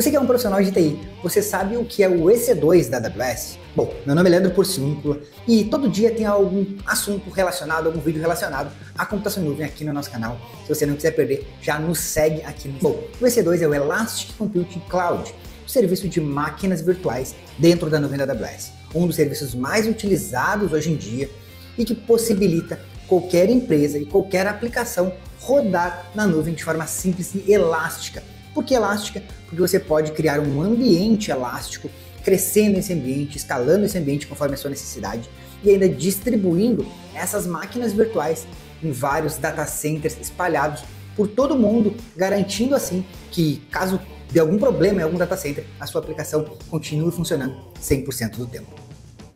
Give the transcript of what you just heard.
Você que é um profissional de TI, você sabe o que é o EC2 da AWS? Bom, meu nome é Leandro Porciúncula e todo dia tem algum assunto relacionado, algum vídeo relacionado à computação em nuvem aqui no nosso canal. Se você não quiser perder, já nos segue aqui no. Bom, o EC2 é o Elastic Computing Cloud, o serviço de máquinas virtuais dentro da nuvem da AWS. Um dos serviços mais utilizados hoje em dia e que possibilita qualquer empresa e qualquer aplicação rodar na nuvem de forma simples e elástica por que elástica? Porque você pode criar um ambiente elástico, crescendo esse ambiente, escalando esse ambiente conforme a sua necessidade e ainda distribuindo essas máquinas virtuais em vários data centers espalhados por todo mundo, garantindo assim que caso de algum problema em algum data center, a sua aplicação continue funcionando 100% do tempo.